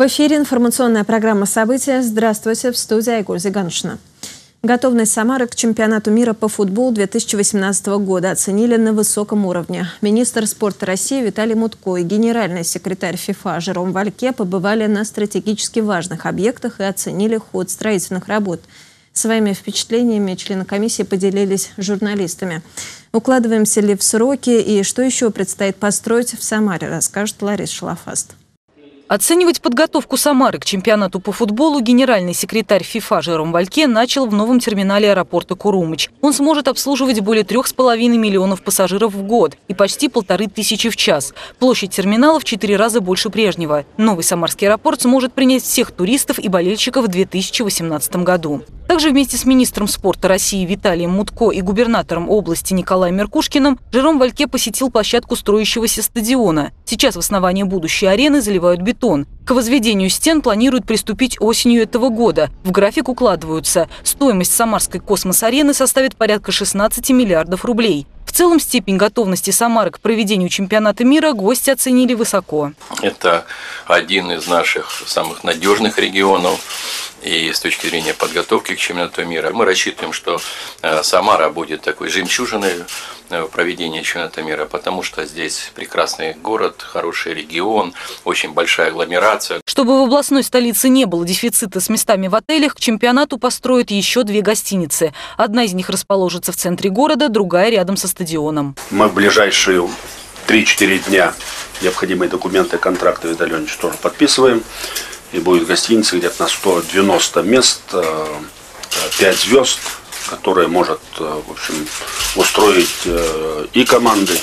В эфире информационная программа «События». Здравствуйте, в студии Айгуль Зиганшина. Готовность Самары к чемпионату мира по футболу 2018 года оценили на высоком уровне. Министр спорта России Виталий Мутко и генеральный секретарь ФИФА Жером Вальке побывали на стратегически важных объектах и оценили ход строительных работ. Своими впечатлениями члены комиссии поделились с журналистами. Укладываемся ли в сроки и что еще предстоит построить в Самаре, расскажет Лариса Шлафаст. Оценивать подготовку Самары к чемпионату по футболу генеральный секретарь ФИФА Жером Вальке начал в новом терминале аэропорта Курумыч. Он сможет обслуживать более трех с половиной миллионов пассажиров в год и почти полторы тысячи в час. Площадь терминала в четыре раза больше прежнего. Новый самарский аэропорт сможет принять всех туристов и болельщиков в 2018 году. Также вместе с министром спорта России Виталием Мутко и губернатором области Николаем Меркушкиным Жером Вальке посетил площадку строящегося стадиона. Сейчас в основании будущей арены заливают бетон. К возведению стен планируют приступить осенью этого года. В график укладываются. Стоимость Самарской космос-арены составит порядка 16 миллиардов рублей. В целом степень готовности Самары к проведению чемпионата мира гости оценили высоко. Это один из наших самых надежных регионов и с точки зрения подготовки к чемпионату мира. Мы рассчитываем, что э, Самара будет такой жемчужиной э, в проведении чемпионата мира, потому что здесь прекрасный город, хороший регион, очень большая агломерация. Чтобы в областной столице не было дефицита с местами в отелях, к чемпионату построят еще две гостиницы. Одна из них расположится в центре города, другая рядом со стадионом. Мы в ближайшие 3-4 дня необходимые документы, контракты, Виталий Леонидович, тоже подписываем и будет гостиница где-то на 190 мест, 5 э, звезд, которая может, э, в общем, устроить э, и команды,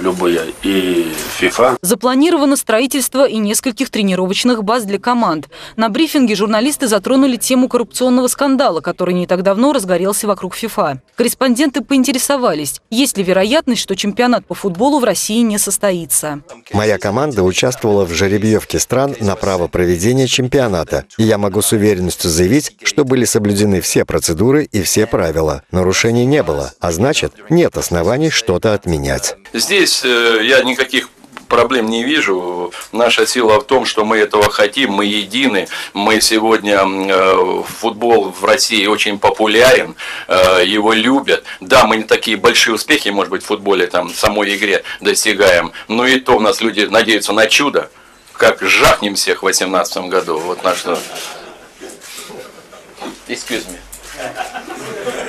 любые, и FIFA. Запланировано строительство и нескольких тренировочных баз для команд. На брифинге журналисты затронули тему коррупционного скандала, который не так давно разгорелся вокруг FIFA. Корреспонденты поинтересовались, есть ли вероятность, что чемпионат по футболу в России не состоится. Моя команда участвовала в жеребьевке стран на право проведения чемпионата. И я могу с уверенностью заявить, что были соблюдены все процедуры и все правила. Нарушений не было, а значит, нет оснований что-то отменять. Здесь э, я никаких проблем не вижу. Наша сила в том, что мы этого хотим, мы едины. Мы сегодня э, футбол в России очень популярен, э, его любят. Да, мы не такие большие успехи, может быть, в футболе, там, в самой игре достигаем, но и то у нас люди надеются на чудо, как жахнем всех в 2018 году. Вот на что. Excuse me.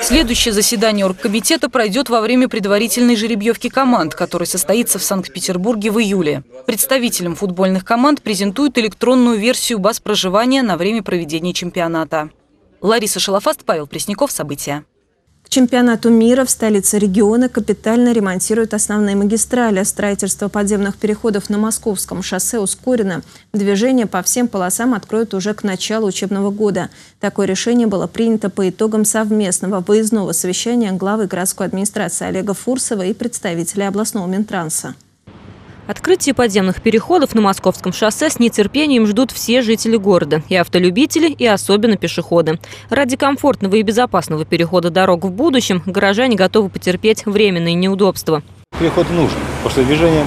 Следующее заседание оргкомитета пройдет во время предварительной жеребьевки команд, которая состоится в Санкт-Петербурге в июле. Представителям футбольных команд презентуют электронную версию баз проживания на время проведения чемпионата. Лариса Шалафаст, Павел Пресняков. События чемпионату мира в столице региона капитально ремонтируют основные магистрали. Строительство подземных переходов на Московском шоссе ускорено. Движение по всем полосам откроют уже к началу учебного года. Такое решение было принято по итогам совместного выездного совещания главы городской администрации Олега Фурсова и представителей областного Минтранса. Открытие подземных переходов на Московском шоссе с нетерпением ждут все жители города. И автолюбители, и особенно пешеходы. Ради комфортного и безопасного перехода дорог в будущем горожане готовы потерпеть временные неудобства. Переход нужен, потому что движение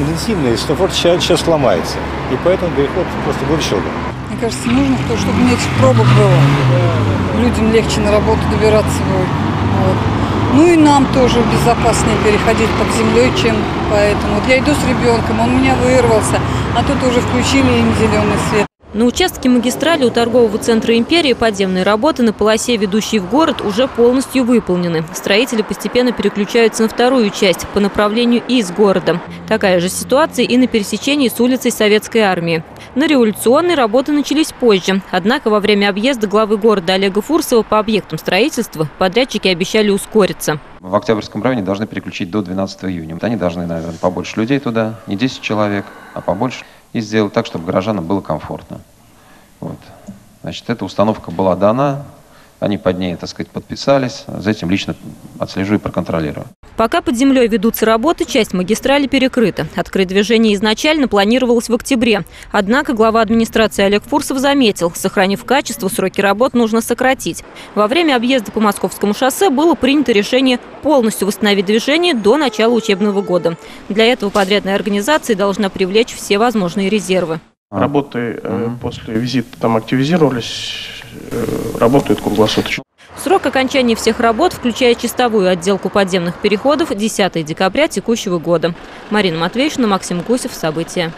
интенсивное, и светофор сейчас, сейчас сломается. И поэтому переход просто будет еще Мне кажется, нужно, чтобы меньше пробок было. Людям легче на работу добираться будет. Вот. Ну и нам тоже безопаснее переходить под землей, чем поэтому. Вот я иду с ребенком, он у меня вырвался, а тут уже включили им зеленый свет. На участке магистрали у торгового центра «Империи» подземные работы на полосе, ведущей в город, уже полностью выполнены. Строители постепенно переключаются на вторую часть по направлению из города. Такая же ситуация и на пересечении с улицей Советской армии. На революционной работы начались позже. Однако во время объезда главы города Олега Фурсова по объектам строительства подрядчики обещали ускориться. В Октябрьском районе должны переключить до 12 июня. Они должны, наверное, побольше людей туда, не 10 человек, а побольше и сделать так, чтобы горожанам было комфортно. Вот. Значит, эта установка была дана, Они под ней, так сказать, подписались. За этим лично отслежу и проконтролирую. Пока под землей ведутся работы, часть магистрали перекрыта. Открыть движение изначально планировалось в октябре. Однако глава администрации Олег Фурсов заметил, сохранив качество, сроки работ нужно сократить. Во время объезда по Московскому шоссе было принято решение полностью восстановить движение до начала учебного года. Для этого подрядная организация должна привлечь все возможные резервы. Работы э, после визита там активизировались, э, работают круглосуточно. Срок окончания всех работ, включая чистовую отделку подземных переходов, 10 декабря текущего года. Марина Матвеевна, Максим Гусев. События.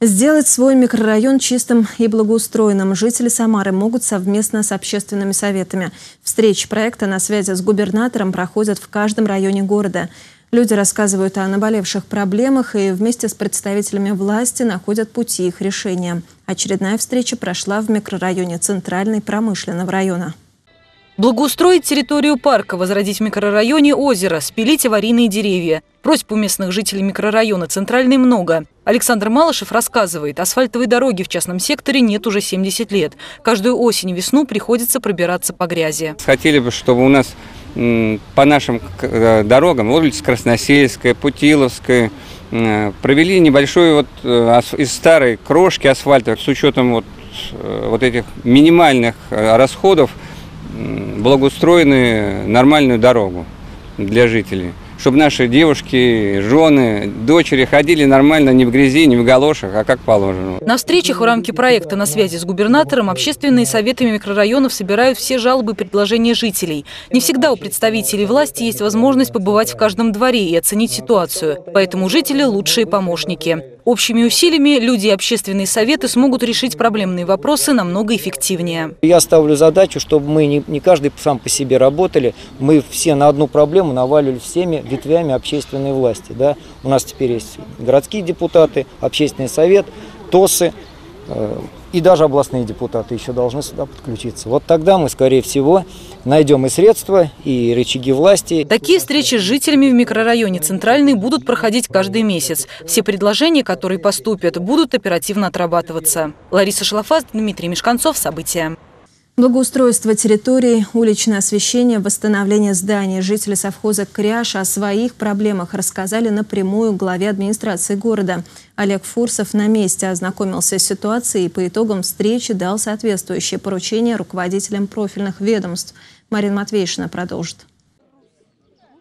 Сделать свой микрорайон чистым и благоустроенным жители Самары могут совместно с общественными советами. Встречи проекта на связи с губернатором проходят в каждом районе города. Люди рассказывают о наболевших проблемах и вместе с представителями власти находят пути их решения. Очередная встреча прошла в микрорайоне Центральный промышленного района. Благоустроить территорию парка, возродить в микрорайоне озеро, спилить аварийные деревья. Просьб у местных жителей микрорайона Центральный много. Александр Малышев рассказывает, асфальтовой дороги в частном секторе нет уже 70 лет. Каждую осень и весну приходится пробираться по грязи. Хотели бы, чтобы у нас по нашим э, дорогам, улица Красносельская, Путиловская, э, провели небольшой вот э, из старой крошки асфальта с учетом вот, вот этих минимальных расходов благоустроенную нормальную дорогу для жителей чтобы наши девушки, жены, дочери ходили нормально не в грязи, не в галошах, а как положено. На встречах в рамке проекта «На связи с губернатором» общественные советы микрорайонов собирают все жалобы и предложения жителей. Не всегда у представителей власти есть возможность побывать в каждом дворе и оценить ситуацию. Поэтому жители – лучшие помощники. Общими усилиями люди и общественные советы смогут решить проблемные вопросы намного эффективнее. Я ставлю задачу, чтобы мы не, не каждый сам по себе работали, мы все на одну проблему наваливали всеми ветвями общественной власти. Да? У нас теперь есть городские депутаты, общественный совет, ТОСы, э, и даже областные депутаты еще должны сюда подключиться. Вот тогда мы, скорее всего, найдем и средства, и рычаги власти. Такие встречи с жителями в микрорайоне Центральный будут проходить каждый месяц. Все предложения, которые поступят, будут оперативно отрабатываться. Лариса Шлафас, Дмитрий Мешканцов. События. Благоустройство территории, уличное освещение, восстановление зданий. Жители совхоза Кряш о своих проблемах рассказали напрямую главе администрации города. Олег Фурсов на месте ознакомился с ситуацией и по итогам встречи дал соответствующие поручения руководителям профильных ведомств. Марина Матвейшина продолжит.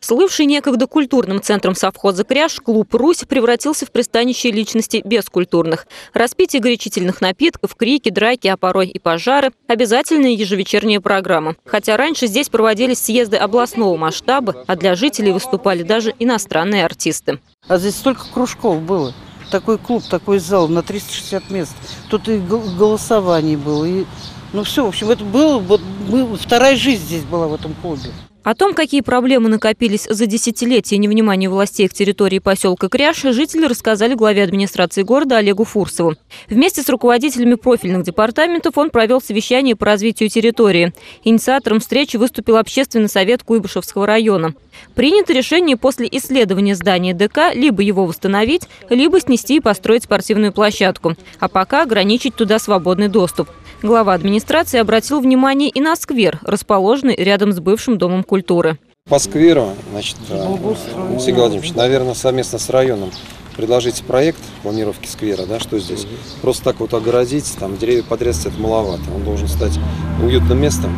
Слывший некогда культурным центром совхоза «Кряж», клуб «Русь» превратился в пристанище личностей бескультурных. Распитие горячительных напитков, крики, драки, а порой и пожары – обязательные ежевечерние программы. Хотя раньше здесь проводились съезды областного масштаба, а для жителей выступали даже иностранные артисты. А здесь столько кружков было. Такой клуб, такой зал на 360 мест. Тут и голосование было, и ну все, в общем, это было, вот мы, вторая жизнь здесь была в этом клубе. О том, какие проблемы накопились за десятилетия невнимания властей к территории поселка Кряж, жители рассказали главе администрации города Олегу Фурсову. Вместе с руководителями профильных департаментов он провел совещание по развитию территории. Инициатором встречи выступил общественный совет Куйбышевского района. Принято решение после исследования здания ДК либо его восстановить, либо снести и построить спортивную площадку, а пока ограничить туда свободный доступ. Глава администрации обратил внимание и на сквер, расположенный рядом с бывшим Домом культуры. По скверу, значит, Алексей Владимирович, наверное, совместно с районом предложите проект планировки сквера, да, что здесь. Просто так вот огородить, там деревья подрезать, это маловато. Он должен стать уютным местом.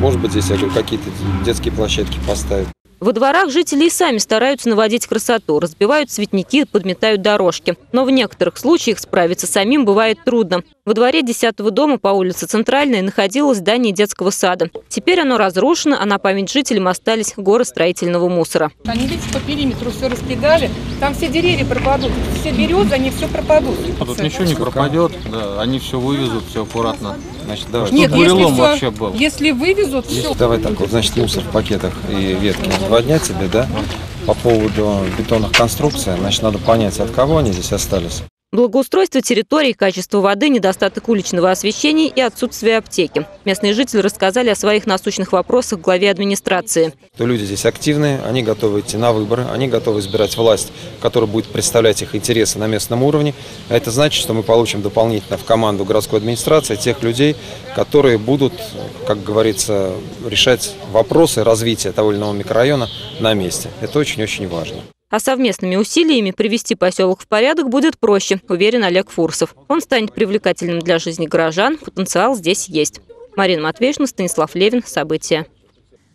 Может быть, здесь, я говорю, какие-то детские площадки поставить. Во дворах жители и сами стараются наводить красоту, разбивают цветники, подметают дорожки. Но в некоторых случаях справиться самим бывает трудно. Во дворе 10-го дома по улице Центральной находилось здание детского сада. Теперь оно разрушено, а на память жителям остались горы строительного мусора. Они, видите, по периметру все раскидали, там все деревья пропадут, все березы, они все пропадут. А тут ничего не пропадет, да, они все вывезут, все аккуратно. Значит, давай. Нет, если, все, вообще был. если вывезут, все. Давай так, вот, значит, мусор в пакетах и ветки дня тебе, да? По поводу бетонных конструкций, значит, надо понять, от кого они здесь остались. Благоустройство территорий, качество воды, недостаток уличного освещения и отсутствие аптеки. Местные жители рассказали о своих насущных вопросах главе администрации. Люди здесь активные, они готовы идти на выборы, они готовы избирать власть, которая будет представлять их интересы на местном уровне. А это значит, что мы получим дополнительно в команду городской администрации тех людей, которые будут, как говорится, решать вопросы развития того или иного микрорайона на месте. Это очень-очень важно. А совместными усилиями привести поселок в порядок будет проще, уверен Олег Фурсов. Он станет привлекательным для жизни горожан, потенциал здесь есть. Марина Матвеевна, Станислав Левин. События.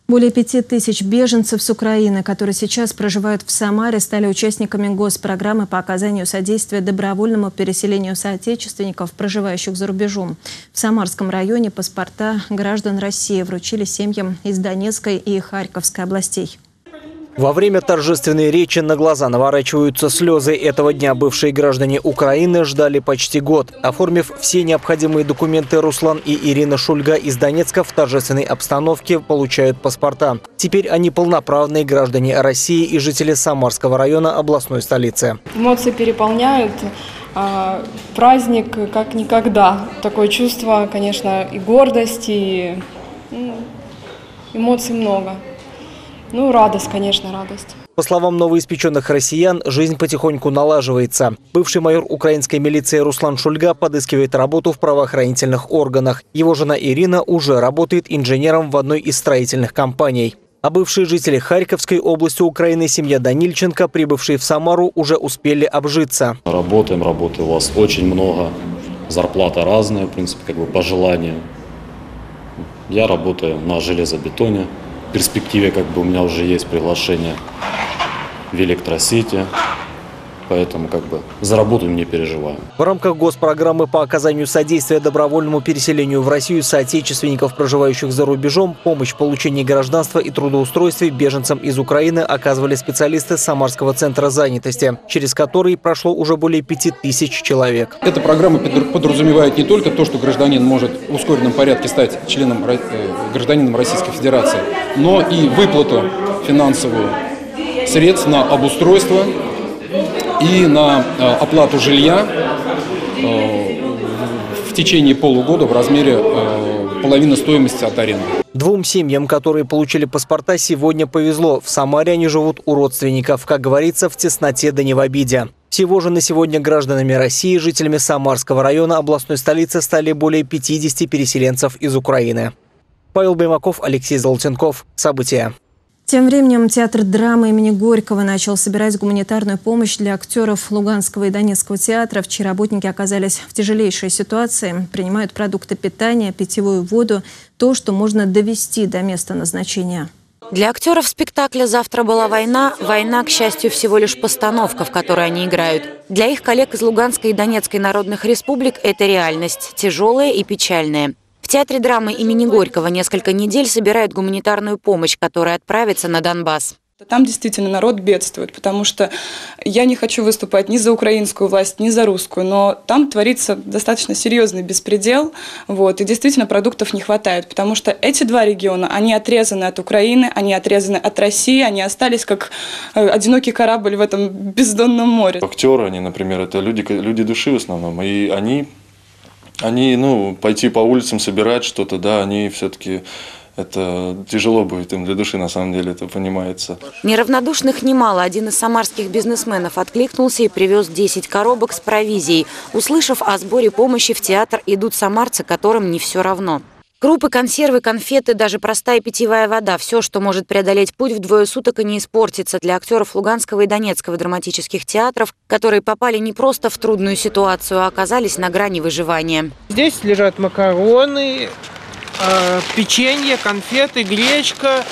Более пяти тысяч беженцев с Украины, которые сейчас проживают в Самаре, стали участниками госпрограммы по оказанию содействия добровольному переселению соотечественников, проживающих за рубежом. В Самарском районе паспорта граждан России вручили семьям из Донецкой и Харьковской областей. Во время торжественной речи на глаза наворачиваются слезы. Этого дня бывшие граждане Украины ждали почти год. Оформив все необходимые документы, Руслан и Ирина Шульга из Донецка в торжественной обстановке получают паспорта. Теперь они полноправные граждане России и жители Самарского района областной столицы. Эмоции переполняют. А, праздник как никогда. Такое чувство, конечно, и гордости, и ну, эмоций много. Ну, радость, конечно, радость. По словам новоиспеченных россиян, жизнь потихоньку налаживается. Бывший майор украинской милиции Руслан Шульга подыскивает работу в правоохранительных органах. Его жена Ирина уже работает инженером в одной из строительных компаний. А бывшие жители Харьковской области Украины, семья Данильченко, прибывшие в Самару, уже успели обжиться. Работаем, работы у вас очень много. Зарплата разная, в принципе, как бы по желанию. Я работаю на железобетоне перспективе как бы у меня уже есть приглашение в электросети, поэтому как бы за работу не переживаю. В рамках госпрограммы по оказанию содействия добровольному переселению в Россию соотечественников, проживающих за рубежом, помощь в получении гражданства и трудоустройстве беженцам из Украины оказывали специалисты Самарского центра занятости, через который прошло уже более пяти тысяч человек. Эта программа подразумевает не только то, что гражданин может в ускоренном порядке стать членом э, гражданином Российской Федерации, но и выплату финансовую средств на обустройство и на э, оплату жилья э, в течение полугода в размере э, половины стоимости от аренды. Двум семьям, которые получили паспорта, сегодня повезло. В Самаре они живут у родственников, как говорится, в тесноте да не в обиде. Всего же на сегодня гражданами России, жителями Самарского района областной столицы стали более 50 переселенцев из Украины. Павел Баймаков, Алексей Золотенков. События. Тем временем театр драмы имени Горького начал собирать гуманитарную помощь для актеров Луганского и Донецкого театров, чьи работники оказались в тяжелейшей ситуации, принимают продукты питания, питьевую воду, то, что можно довести до места назначения. Для актеров спектакля «Завтра была война» война, к счастью, всего лишь постановка, в которой они играют. Для их коллег из Луганской и Донецкой народных республик это реальность, тяжелая и печальная. В Театре драмы имени Горького несколько недель собирают гуманитарную помощь, которая отправится на Донбасс. Там действительно народ бедствует, потому что я не хочу выступать ни за украинскую власть, ни за русскую, но там творится достаточно серьезный беспредел, вот, и действительно продуктов не хватает, потому что эти два региона, они отрезаны от Украины, они отрезаны от России, они остались как э, одинокий корабль в этом бездонном море. Актеры, они, например, это люди, люди души в основном, и они они, ну, пойти по улицам, собирать что-то, да, они все-таки это тяжело будет им для души, на самом деле, это понимается. Неравнодушных немало. Один из самарских бизнесменов откликнулся и привез 10 коробок с провизией. Услышав о сборе помощи в театр, идут самарцы, которым не все равно. Крупы, консервы, конфеты, даже простая питьевая вода – все, что может преодолеть путь в двое суток и не испортиться для актеров Луганского и Донецкого драматических театров, которые попали не просто в трудную ситуацию, а оказались на грани выживания. Здесь лежат макароны, э, печенье, конфеты, гречка,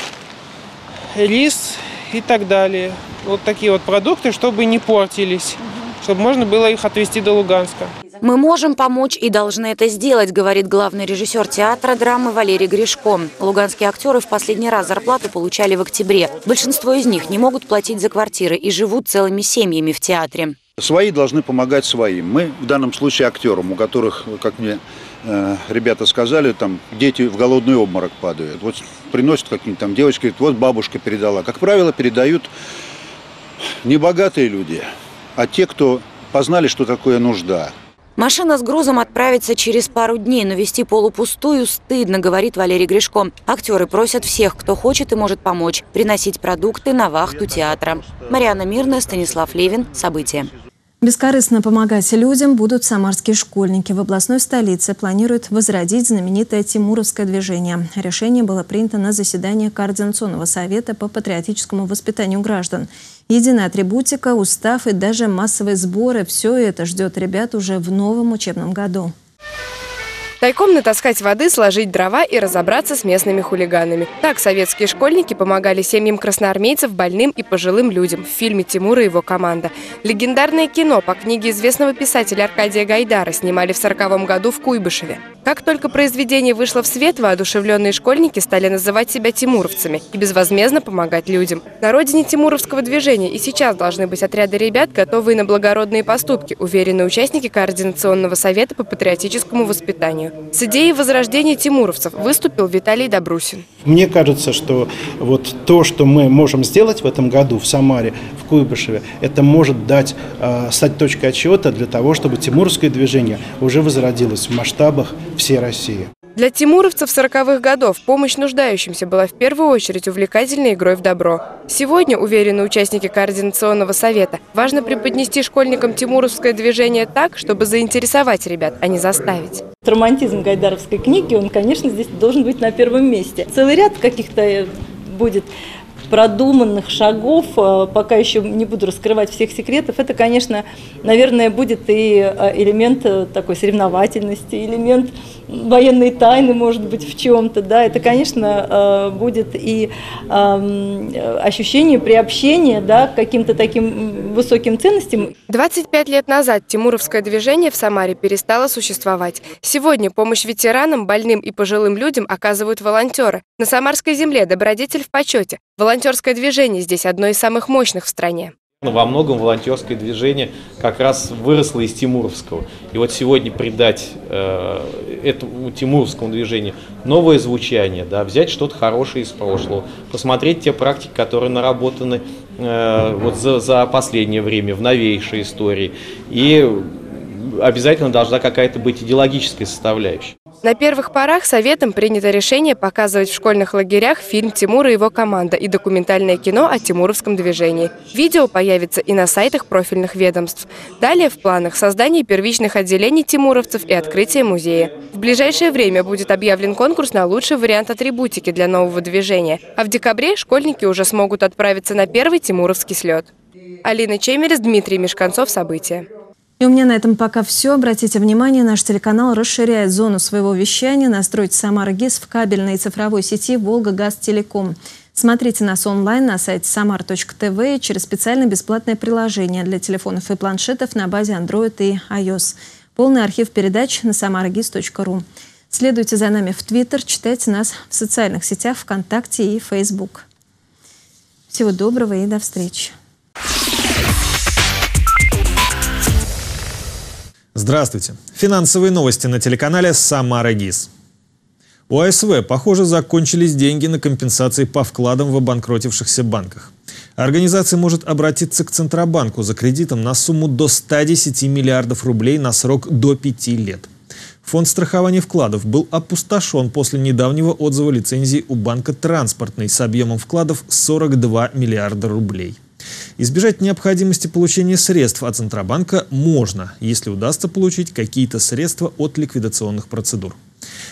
рис и так далее. Вот такие вот продукты, чтобы не портились, чтобы можно было их отвезти до Луганска. Мы можем помочь и должны это сделать, говорит главный режиссер театра драмы Валерий Гришко. Луганские актеры в последний раз зарплату получали в октябре. Большинство из них не могут платить за квартиры и живут целыми семьями в театре. Свои должны помогать своим. Мы в данном случае актерам, у которых, как мне э, ребята сказали, там дети в голодный обморок падают. Вот приносят какие-нибудь там девочки, говорят, вот бабушка передала. Как правило, передают не богатые люди, а те, кто познали, что такое нужда. Машина с грузом отправится через пару дней, но вести полупустую стыдно, говорит Валерий Гришко. Актеры просят всех, кто хочет и может помочь, приносить продукты на вахту театра. Мариана Мирная, Станислав Левин. События. Бескорыстно помогать людям будут самарские школьники. В областной столице планируют возродить знаменитое Тимуровское движение. Решение было принято на заседании Координационного совета по патриотическому воспитанию граждан. Единая атрибутика, устав и даже массовые сборы – все это ждет ребят уже в новом учебном году. Тайком натаскать воды, сложить дрова и разобраться с местными хулиганами. Так советские школьники помогали семьям красноармейцев, больным и пожилым людям в фильме «Тимур и его команда». Легендарное кино по книге известного писателя Аркадия Гайдара снимали в 1940 году в Куйбышеве. Как только произведение вышло в свет, воодушевленные школьники стали называть себя тимуровцами и безвозмездно помогать людям. На родине тимуровского движения и сейчас должны быть отряды ребят, готовые на благородные поступки, уверены участники Координационного совета по патриотическому воспитанию. С идеей возрождения тимуровцев выступил Виталий Добрусин. Мне кажется, что вот то, что мы можем сделать в этом году в Самаре, в Куйбышеве, это может дать, э, стать точкой отсчета для того, чтобы тимуровское движение уже возродилось в масштабах всей России. Для тимуровцев 40-х годов помощь нуждающимся была в первую очередь увлекательной игрой в добро. Сегодня, уверены участники Координационного совета, важно преподнести школьникам тимуровское движение так, чтобы заинтересовать ребят, а не заставить. Романтизм гайдаровской книги, он, конечно, здесь должен быть на первом месте. Целый ряд каких-то э, будет продуманных шагов, э, пока еще не буду раскрывать всех секретов, это, конечно, наверное, будет и э, элемент такой соревновательности, элемент военной тайны, может быть, в чем-то, да, это, конечно, э, будет и эм, ощущение приобщения, да, к каким-то таким высоким ценностям. 25 лет назад Тимуровское движение в Самаре перестало существовать. Сегодня помощь ветеранам, больным и пожилым людям оказывают волонтеры. На Самарской земле добродетель в почете. Волонтерское движение здесь одно из самых мощных в стране. Во многом волонтерское движение как раз выросло из Тимуровского. И вот сегодня придать э, этому Тимуровскому движению новое звучание, да, взять что-то хорошее из прошлого, посмотреть те практики, которые наработаны э, вот за, за последнее время в новейшей истории. И обязательно должна какая-то быть идеологическая составляющая. На первых порах Советом принято решение показывать в школьных лагерях фильм «Тимур и его команда» и документальное кино о Тимуровском движении. Видео появится и на сайтах профильных ведомств. Далее в планах создание первичных отделений тимуровцев и открытие музея. В ближайшее время будет объявлен конкурс на лучший вариант атрибутики для нового движения. А в декабре школьники уже смогут отправиться на первый тимуровский слет. Алина Чемерес, Дмитрий Мешканцов. События. И у меня на этом пока все. Обратите внимание, наш телеканал расширяет зону своего вещания. Настроить Самара ГИС в кабельной и цифровой сети «Волга Газ Телеком». Смотрите нас онлайн на сайте samar.tv через специальное бесплатное приложение для телефонов и планшетов на базе Android и iOS. Полный архив передач на samaragis.ru. Следуйте за нами в Твиттер, читайте нас в социальных сетях ВКонтакте и Facebook. Всего доброго и до встречи. Здравствуйте. Финансовые новости на телеканале «Самара ГИС». У АСВ, похоже, закончились деньги на компенсации по вкладам в обанкротившихся банках. Организация может обратиться к Центробанку за кредитом на сумму до 110 миллиардов рублей на срок до 5 лет. Фонд страхования вкладов был опустошен после недавнего отзыва лицензии у банка «Транспортный» с объемом вкладов 42 миллиарда рублей. Избежать необходимости получения средств от Центробанка можно, если удастся получить какие-то средства от ликвидационных процедур.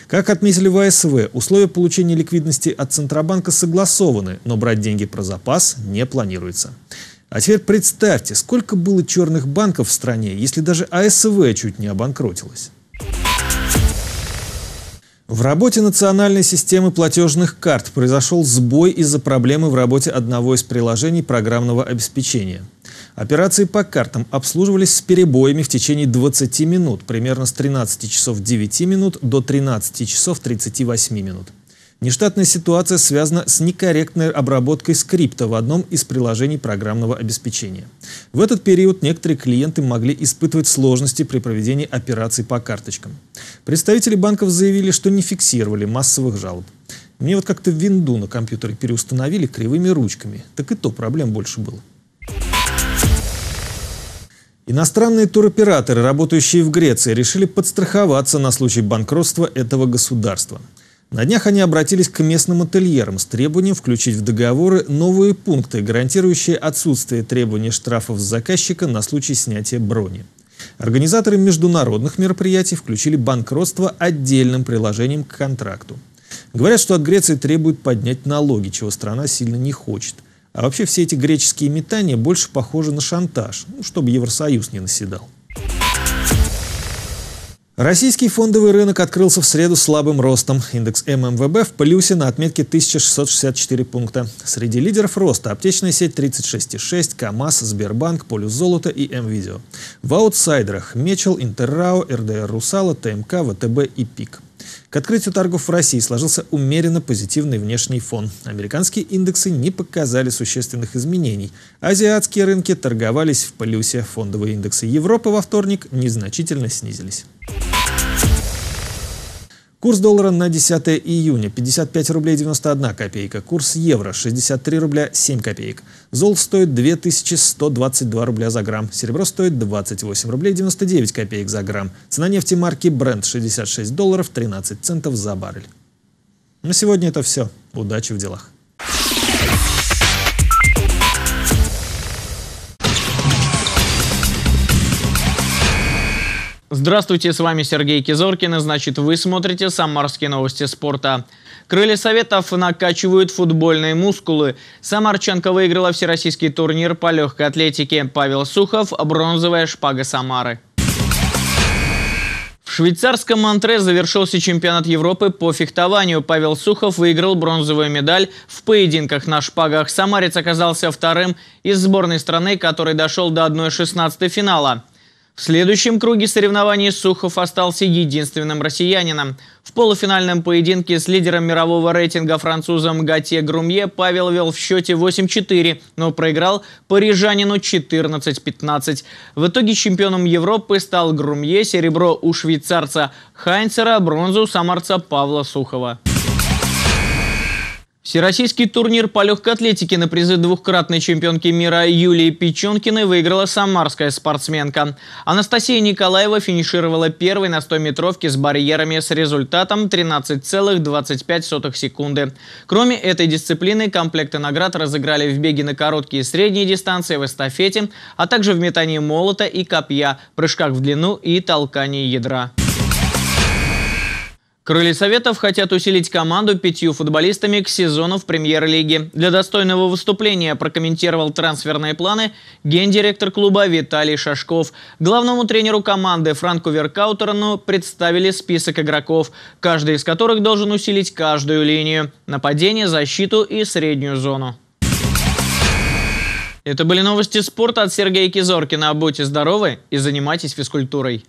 Как отметили в АСВ, условия получения ликвидности от Центробанка согласованы, но брать деньги про запас не планируется. А теперь представьте, сколько было черных банков в стране, если даже АСВ чуть не обанкротилась. В работе национальной системы платежных карт произошел сбой из-за проблемы в работе одного из приложений программного обеспечения. Операции по картам обслуживались с перебоями в течение 20 минут, примерно с 13 часов 9 минут до 13 часов 38 минут. Нештатная ситуация связана с некорректной обработкой скрипта в одном из приложений программного обеспечения. В этот период некоторые клиенты могли испытывать сложности при проведении операций по карточкам. Представители банков заявили, что не фиксировали массовых жалоб. Мне вот как-то винду на компьютере переустановили кривыми ручками. Так и то проблем больше было. Иностранные туроператоры, работающие в Греции, решили подстраховаться на случай банкротства этого государства. На днях они обратились к местным ательерам с требованием включить в договоры новые пункты, гарантирующие отсутствие требований штрафов с заказчика на случай снятия брони. Организаторы международных мероприятий включили банкротство отдельным приложением к контракту. Говорят, что от Греции требуют поднять налоги, чего страна сильно не хочет. А вообще все эти греческие метания больше похожи на шантаж, ну, чтобы Евросоюз не наседал. Российский фондовый рынок открылся в среду слабым ростом. Индекс ММВБ в плюсе на отметке 1664 пункта. Среди лидеров роста аптечная сеть 36,6, КАМАЗ, Сбербанк, Полюс Золото и МВидео. В аутсайдерах Мечел, Интеррао, РДР Русала, ТМК, ВТБ и ПИК. К открытию торгов в России сложился умеренно позитивный внешний фон. Американские индексы не показали существенных изменений. Азиатские рынки торговались в плюсе. Фондовые индексы Европы во вторник незначительно снизились. Курс доллара на 10 июня 55 рублей 91 копейка. Курс евро 63 рубля 7 копеек. Золото стоит 2122 рубля за грамм. Серебро стоит 28 рублей 99 копеек за грамм. Цена нефти марки Brent 66 долларов 13 центов за баррель. На сегодня это все. Удачи в делах. Здравствуйте, с вами Сергей Кизоркин, и значит вы смотрите «Самарские новости спорта». Крылья Советов накачивают футбольные мускулы. Самарченко выиграла всероссийский турнир по легкой атлетике. Павел Сухов – бронзовая шпага Самары. В швейцарском Монтре завершился чемпионат Европы по фехтованию. Павел Сухов выиграл бронзовую медаль в поединках на шпагах. Самарец оказался вторым из сборной страны, который дошел до 1-16 финала. В следующем круге соревнований Сухов остался единственным россиянином. В полуфинальном поединке с лидером мирового рейтинга французом Гатье Грумье Павел вел в счете 8-4, но проиграл парижанину 14-15. В итоге чемпионом Европы стал Грумье, серебро у швейцарца Хайнцера, бронзу у самарца Павла Сухова. Всероссийский турнир по легкой атлетике на призы двухкратной чемпионки мира Юлии Печенкиной выиграла самарская спортсменка. Анастасия Николаева финишировала первой на 100-метровке с барьерами с результатом 13,25 секунды. Кроме этой дисциплины, комплекты наград разыграли в беге на короткие и средние дистанции, в эстафете, а также в метании молота и копья, прыжках в длину и толкании ядра. Крылья Советов хотят усилить команду пятью футболистами к сезону в премьер-лиге. Для достойного выступления прокомментировал трансферные планы гендиректор клуба Виталий Шашков. Главному тренеру команды Франку Веркаутерну представили список игроков, каждый из которых должен усилить каждую линию – нападение, защиту и среднюю зону. Это были новости спорта от Сергея Кизоркина. Будьте здоровы и занимайтесь физкультурой.